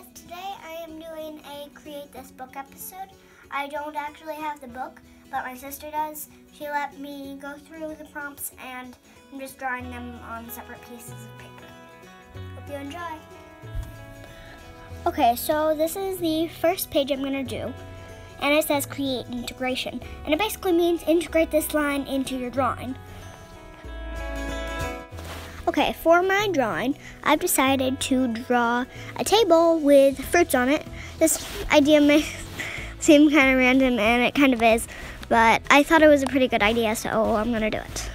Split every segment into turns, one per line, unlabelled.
guys, today I am doing a Create This Book episode. I don't actually have the book, but my sister does. She let me go through the prompts and I'm just drawing them on separate pieces of paper. Hope you enjoy. Okay, so this is the first page I'm gonna do. And it says create integration. And it basically means integrate this line into your drawing. Okay, for my drawing, I've decided to draw a table with fruits on it. This idea may seem kind of random, and it kind of is, but I thought it was a pretty good idea, so I'm gonna do it.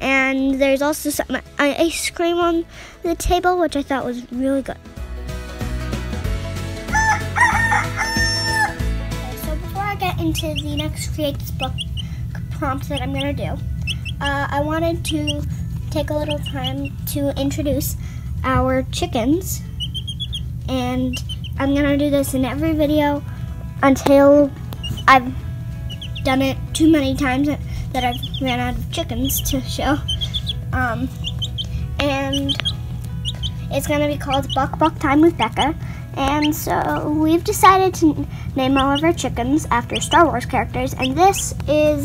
And there's also some ice cream on the table, which I thought was really good. so before I get into the next create this book prompt that I'm gonna do, uh, I wanted to take a little time to introduce our chickens. And I'm gonna do this in every video until I've done it too many times that I've ran out of chickens to show. Um, and it's gonna be called Buck Buck Time with Becca. And so we've decided to name all of our chickens after Star Wars characters. And this is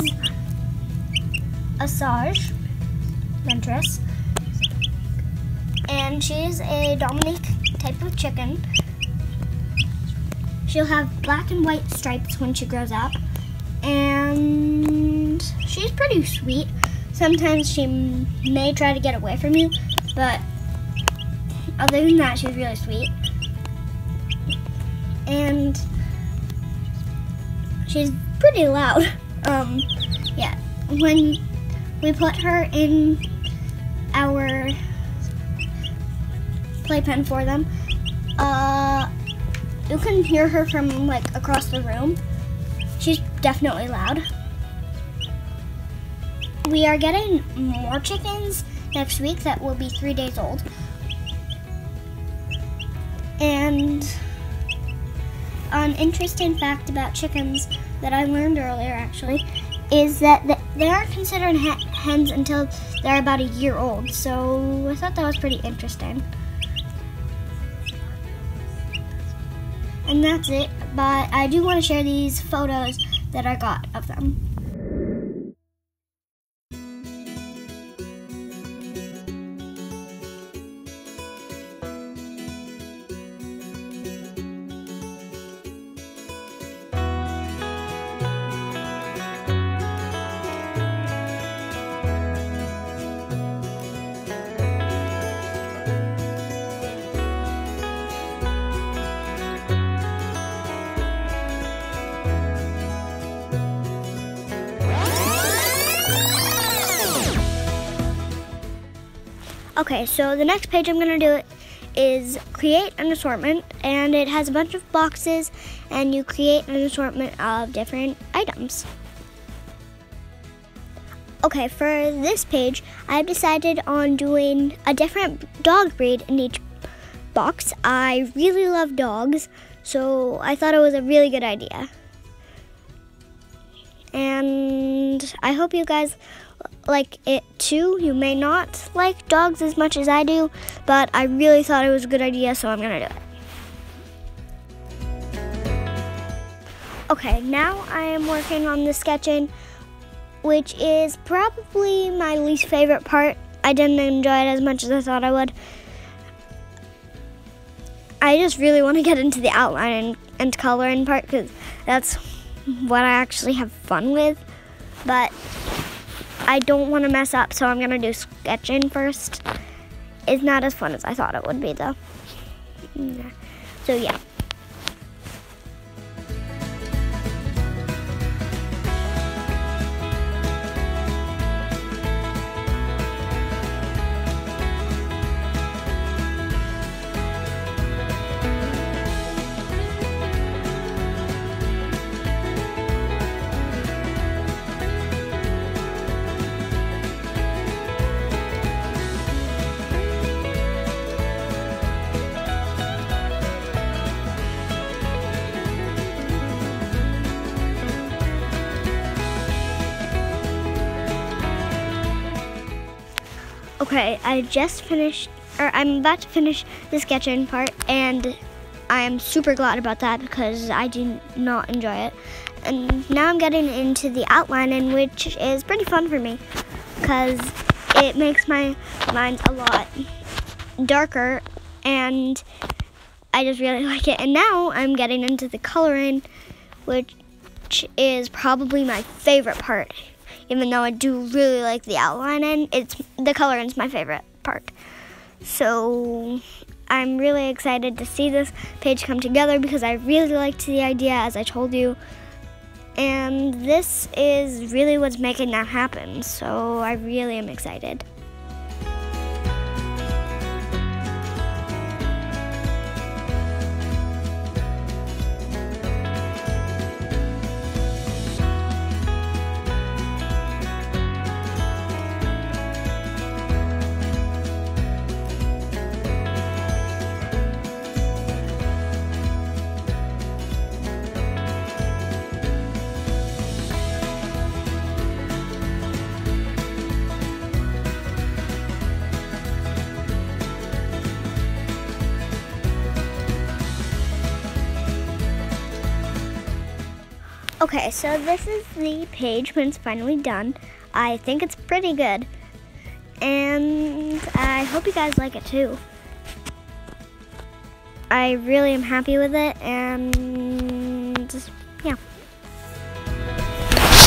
Asajj. Ventress. And she's a Dominique type of chicken. She'll have black and white stripes when she grows up. And she's pretty sweet. Sometimes she may try to get away from you, but other than that, she's really sweet. And she's pretty loud. Um, yeah, when we put her in our playpen for them. Uh, you can hear her from like across the room. She's definitely loud. We are getting more chickens next week that will be three days old. And an interesting fact about chickens that I learned earlier actually is that they aren't considered hens until they're about a year old. So I thought that was pretty interesting. And that's it, but I do want to share these photos that I got of them. Okay, so the next page I'm gonna do is create an assortment and it has a bunch of boxes and you create an assortment of different items. Okay, for this page, I've decided on doing a different dog breed in each box. I really love dogs, so I thought it was a really good idea. And I hope you guys like it too. You may not like dogs as much as I do, but I really thought it was a good idea, so I'm gonna do it. Okay, now I am working on the sketching, which is probably my least favorite part. I didn't enjoy it as much as I thought I would. I just really want to get into the outline and, and coloring part because that's what I actually have fun with. But I don't want to mess up, so I'm going to do sketching first. It's not as fun as I thought it would be, though. So, yeah. Okay, I just finished, or I'm about to finish the sketching part, and I am super glad about that because I do not enjoy it. And now I'm getting into the outlining, which is pretty fun for me because it makes my lines a lot darker and I just really like it. And now I'm getting into the coloring, which is probably my favorite part. Even though I do really like the outlining, it's the coloring is my favorite part. So I'm really excited to see this page come together because I really liked the idea, as I told you. And this is really what's making that happen. So I really am excited. Okay, so this is the page when it's finally done. I think it's pretty good. And I hope you guys like it too. I really am happy with it and just, yeah.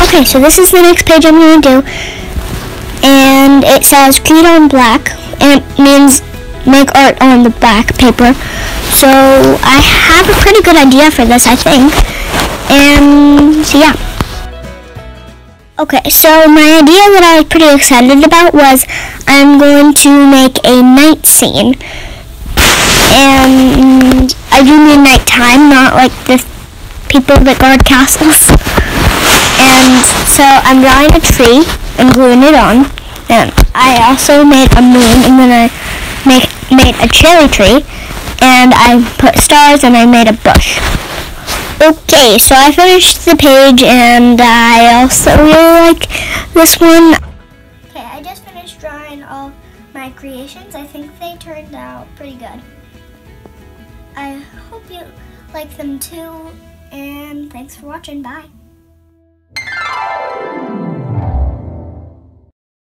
Okay, so this is the next page I'm going to do. And it says create on black and it means make art on the black paper. So I have a pretty good idea for this, I think. And yeah. Okay, so my idea that I was pretty excited about was I'm going to make a night scene. And I do mean nighttime, not like the people that guard castles. And so I'm drawing a tree and gluing it on. And I also made a moon and then I make, made a cherry tree. And I put stars and I made a bush. Okay, so I finished the page and I also really like this one. Okay, I just finished drawing all my creations. I think they turned out pretty good. I hope you like them too, and thanks for watching. Bye.